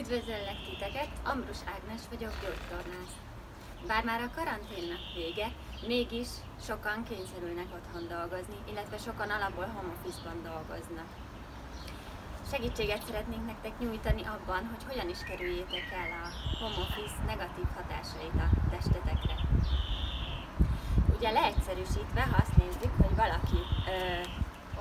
Üdvözöllek titeket, Ambrus Ágnes vagyok, gyógytornász. Bár már a karanténnak vége, mégis sokan kényszerülnek otthon dolgozni, illetve sokan alapból home office-ban dolgoznak. Segítséget szeretnénk nektek nyújtani abban, hogy hogyan is kerüljétek el a home office negatív hatásait a testetekre. Ugye leegyszerűsítve, ha azt nézzük, hogy valaki ö,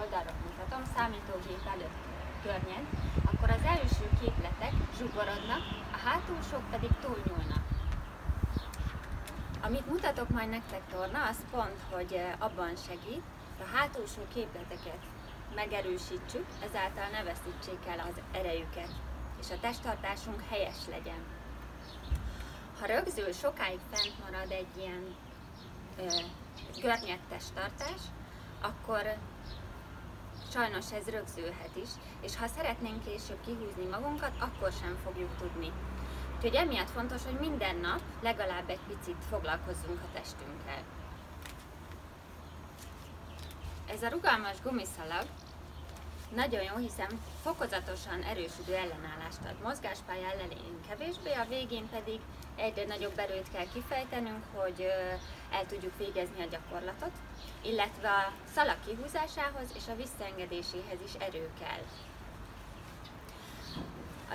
oldalról mutatom, számítógép előtt környed, akkor az első képletek zsugorodnak, a hátulsók pedig túlnyúlnak. Amit mutatok majd nektek torna, az pont, hogy abban segít, hogy a hátulsó képleteket megerősítsük, ezáltal ne veszítsék el az erejüket, és a testtartásunk helyes legyen. Ha rögzül sokáig fent marad egy ilyen görnyed testtartás, akkor sajnos ez rögzülhet is, és ha szeretnénk később kihúzni magunkat, akkor sem fogjuk tudni. Úgyhogy emiatt fontos, hogy minden nap legalább egy picit foglalkozzunk a testünkkel. Ez a rugalmas gumiszalag nagyon jó, hiszen fokozatosan erősödő ellenállást ad. Mozgáspálya ellenén kevésbé, a végén pedig egyre nagyobb erőt kell kifejtenünk, hogy el tudjuk végezni a gyakorlatot, illetve a szalag kihúzásához és a visszaengedéséhez is erő kell.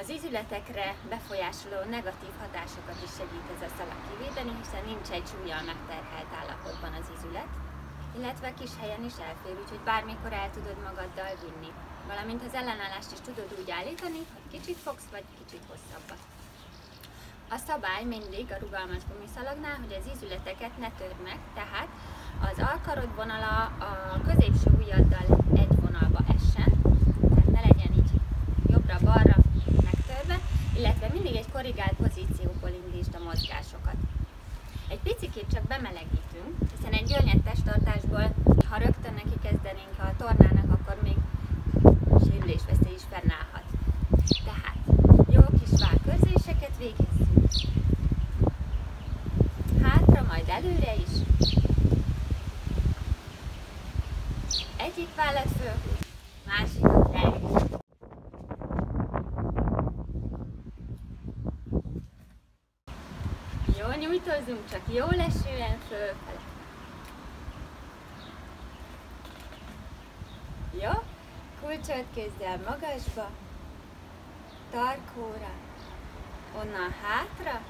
Az ízületekre befolyásoló negatív hatásokat is segít ez a szalag kivédeni, hiszen nincs egy súlyjal megterhelt állapotban az ízület, illetve kis helyen is elfér, úgyhogy bármikor el tudod magaddal vinni. Valamint az ellenállást is tudod úgy állítani, hogy kicsit fogsz, vagy kicsit hosszabbat. A szabály mindig a rugalmas gumiszalagnál, hogy az ízületeket ne törd meg, tehát az alkarod vonala a középső ujjaddal egy vonalba essen, tehát ne legyen így jobbra-balra megtörve, illetve mindig egy korrigált pozícióból indítsd a mozgásokat. Egy picit csak bemelegítünk, hiszen egy görnyed testtartásból, ha rögtön neki kezdenénk a tornának, akkor még sérülésveszély is fennállhat. Tehát jó kis válkörzéseket végezzünk. Hátra, majd előre is. Egyik vállat fölhúz, másikat le. Jó, nyújtózzunk csak jó lesően fölfele. Jó? Kulcsot kézzel magasba, tarkóra, onnan hátra,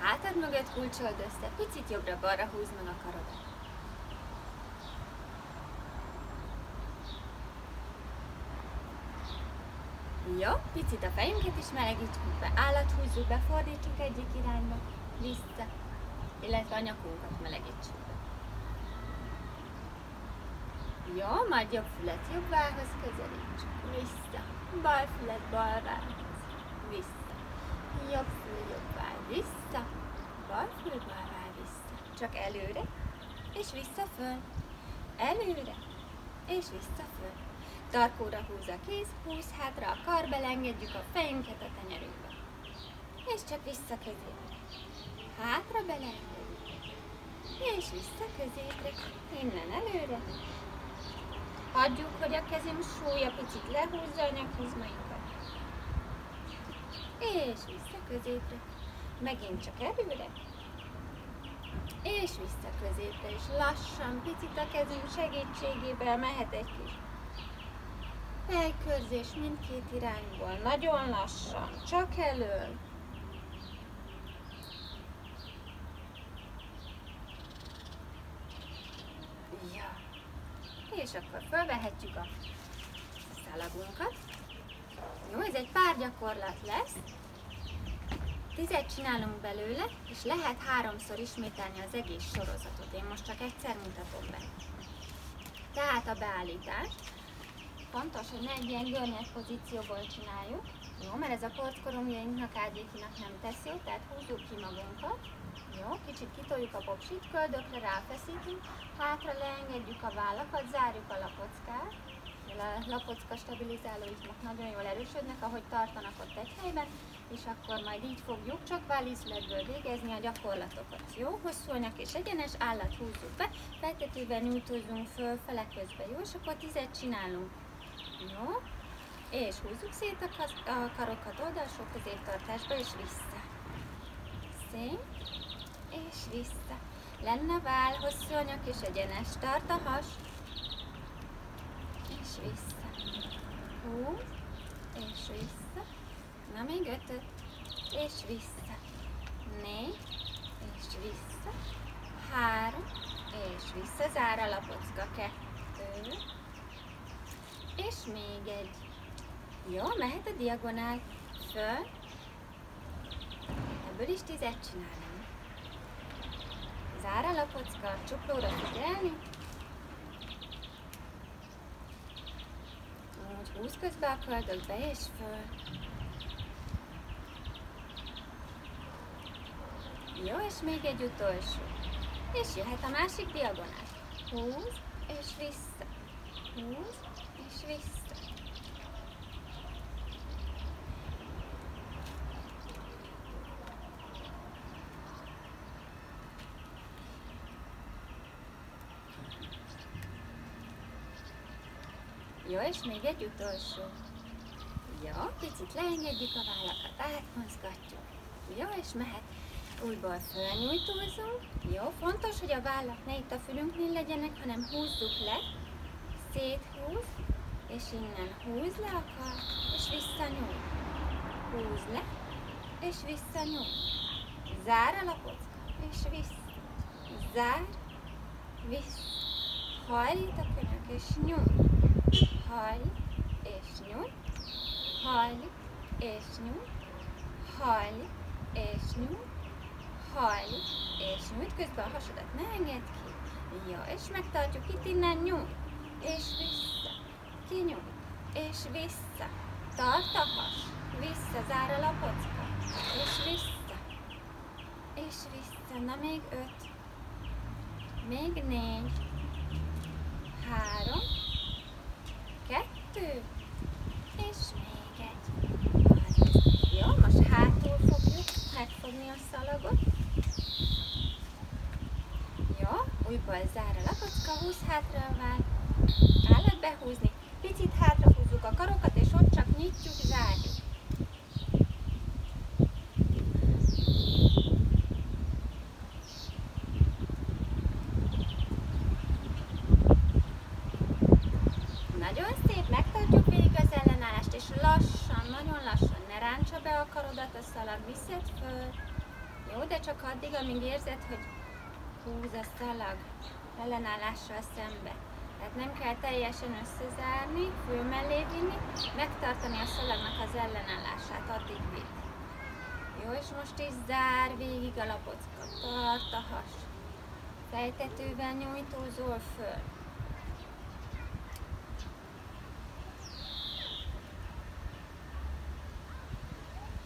hátad mögött kulcsold össze, picit jobbra-balra húzd meg a karodat. Jó, picit a fejünket is melegítsük be, állat húzzuk be, fordítsuk egyik irányba, vissza, illetve a nyakunkat melegítsük. Jó, majd jobb fület jobb válhoz közelítsük, vissza, bal fület bal vissza, jobb fül jobb vál, vissza, bal fül bal vál, vissza, csak előre, és vissza föl, előre, és vissza föl. Tarkóra húz a kéz, húz hátra a kar, belengedjük a fejünket a tenyerünkbe. És csak vissza középre. Hátra belengedjük. És vissza középre. Innen előre. Hagyjuk, hogy a kezem súlya picit lehúzza a nyakhizmainkat. És vissza középre. Megint csak előre. És vissza középre, és lassan, picit a kezünk segítségével mehet egy kis Fejkörzés mindkét irányból, nagyon lassan, csak elől. Ja. És akkor felvehetjük a szalagunkat. Jó, ez egy pár gyakorlat lesz. Tizet csinálunk belőle, és lehet háromszor ismételni az egész sorozatot. Én most csak egyszer mutatom be. Tehát a beállítás fontos, hogy ne egy ilyen görnyed pozícióból csináljuk, jó, mert ez a porckoromjainknak, ágyékinak nem tesz jó, tehát húzzuk ki magunkat, jó, kicsit kitoljuk a popsit, köldökre ráfeszítünk, hátra leengedjük a vállakat, zárjuk a lapockát, a lapocka stabilizáló izmok nagyon jól erősödnek, ahogy tartanak ott egy helyben, és akkor majd így fogjuk csak válízületből végezni a gyakorlatokat. Jó, hosszú anyag és egyenes, állat húzzuk be, feltetőben nyújtózzunk föl, fele közben, jó, és akkor tizet csinálunk. Jó? És húzzuk szét a, a karokat oldalsó középtartásba, és vissza. Szép. És vissza. Lenne a váll, hosszú anyak és egyenes. Tart a has. És vissza. Húz. És vissza. Na még ötöt. És vissza. Négy. És vissza. Három. És vissza. Zár a lapocka. Kettő. És még egy. Jó, mehet a diagonál. Föl. Ebből is tizet csinálunk. Zár a lapocka, csuklóra figyelni. Úgy húz közbe a köldök be és föl. Jó, és még egy utolsó. És jöhet a másik diagonál. Húz, és vissza. Húz, és vissza. Jó, és még egy utolsó. Jó, picit leengedjük a vállakat, átmozgatjuk. Jó, és mehet. Újból fölnyújtózunk. Jó, fontos, hogy a vállak ne itt a fülünknél legyenek, hanem húzzuk le. Széthúz, és innen húz le a kar, és visszanyúl. Húz le, és visszanyúl. Zár a lapocka, és vissza. Zár, vissza. Hajlít a könyök, és nyúl. Hajlik, és nyúl. Hajlik, és nyúl. Hajlik, és nyúl. Hajlik, és nyúl. Közben a hasadat ne engedd ki. Jó, és megtartjuk itt innen nyúl. És vissza. Kinyúl. És vissza. Tart a has. Vissza, zár a lapocka. És vissza. És vissza. Na még öt. Még négy. Három. Kettő. És még egy. Jó, most hátul fogjuk megfogni a szalagot. Jó, újból zár a lapocka, húz hátra a váll. Állat behúzni. Picit hátra húzzuk a karokat, és ott csak nyitjuk, zárjuk. Nagyon szép, megtartjuk végig az ellenállást, és lassan, nagyon lassan, ne ráncsa be a karodat a szalag, viszed föl. Jó, de csak addig, amíg érzed, hogy húz a szalag ellenállással szembe. Tehát nem kell teljesen összezárni, fő mellé vinni, megtartani a szalagnak az ellenállását, addig vidd. Jó, és most is zár végig a lapocka, tart a has. Fejtetővel nyújtózol föl.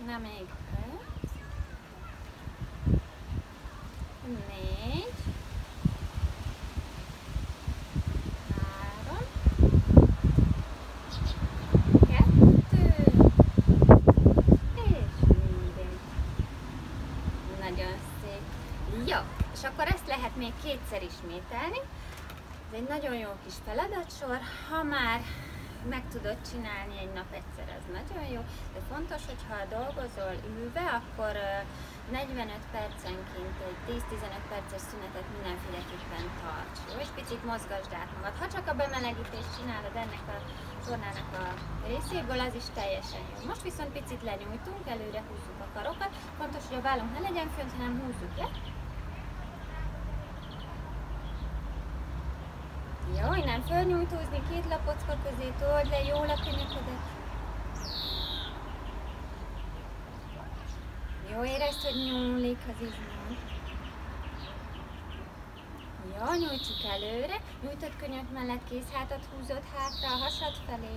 Na még öt. Négy. Három. Kettő. És egy. Nagyon szép. Jó, és akkor ezt lehet még kétszer ismételni. Ez egy nagyon jó kis feladatsor. Ha már meg tudod csinálni egy nap egyszer, ez nagyon jó, de fontos, hogy ha dolgozol ülve, akkor ö, 45 percenként egy 10-15 perces szünetet mindenféleképpen tarts, jó? És picit mozgasd át magad. Ha csak a bemelegítést csinálod ennek a tornának a részéből, az is teljesen jó. Most viszont picit lenyújtunk, előre húzzuk a karokat. Fontos, hogy a vállunk ne legyen fönt, hanem húzzuk le. Jó, innen fölnyújtózni két lapocka közé, told le jól a könyöködet. Jó, érezd, hogy nyúlik az izmod. Jó, nyújtsuk előre, nyújtott könyök mellett kézhátat húzod hátra a hasad felé.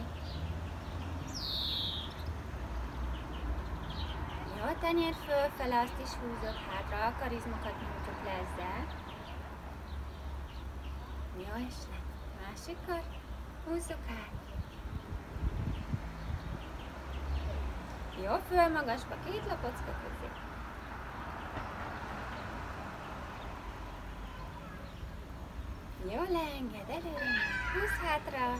Jó, tenyér fölfele, azt is húzod hátra, a karizmokat nyújtjuk le ezzel. Jó, és le. Másik kar. Húzzuk át. Jó, föl magasba, két lapocka közé. Jó, leenged előre, húz hátra.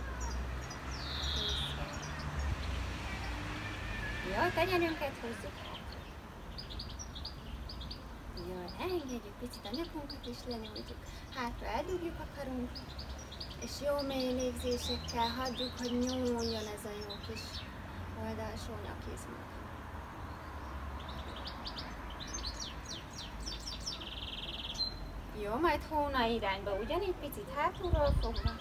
Jó, tenyerünket húzzuk Jó, elengedjük picit a nyakunkat is lenyújtjuk. Hátra eldugjuk a karunkat. És jó mély légzésekkel hagyjuk, hogy nyúljon ez a jó kis oldalsó nyakizmunk. Jó, majd hóna irányba, ugyanígy picit hátulról fogva.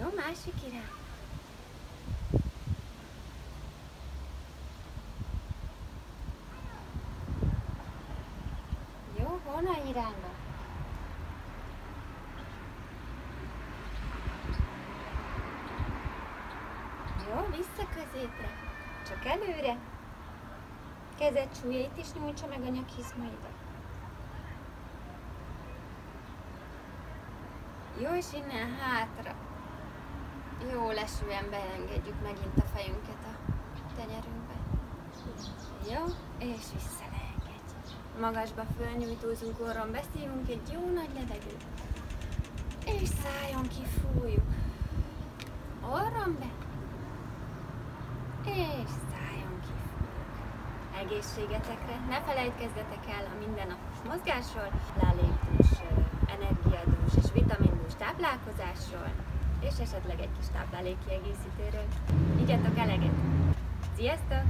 Jó, másik irány. Hóna irányba. Jó, vissza középre. Csak előre. Kezed súlyait is nyújtsa meg a nyakizmaidat. Jó, és innen hátra. Jó lesően beengedjük megint a fejünket a tenyerünkbe. Jó, és visszaleengedj. Magasba fölnyújtózunk, orron beszívunk egy jó nagy levegőt. És szájon kifújjuk. Orron be. És szájon kifújjuk. Egészségetekre. Ne felejtkezzetek el a mindennapos mozgásról, lálékdús, energiadús és vitamindús táplálkozásról, és esetleg egy kis táplálékkiegészítőről. Igyatok eleget! Sziasztok!